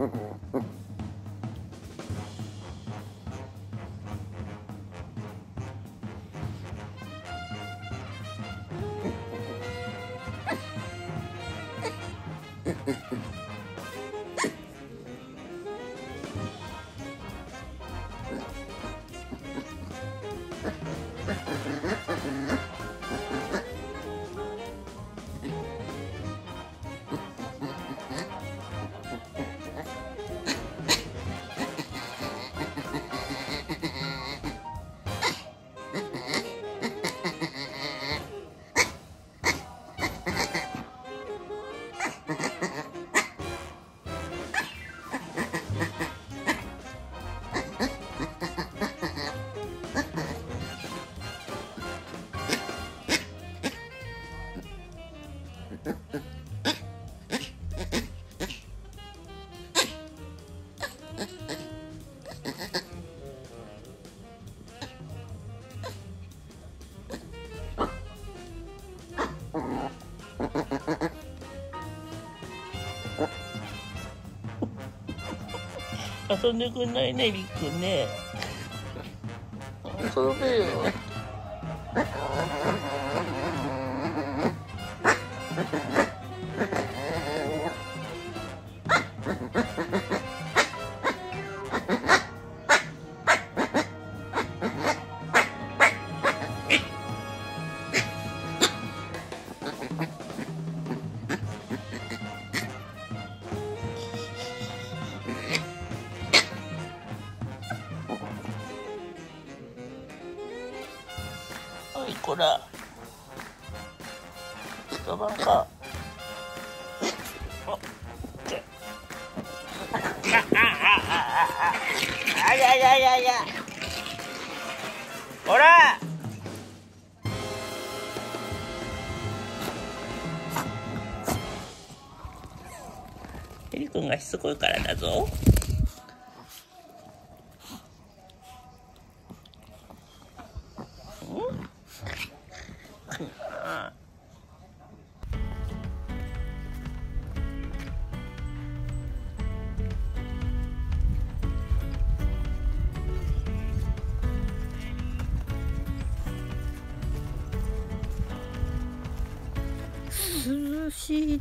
Ha ha ha. 遊んでくんないねりっくんね遊べよこら。捕まんか。おっ。てあややややほらエリ君がしつこいからだぞ。涼しいね。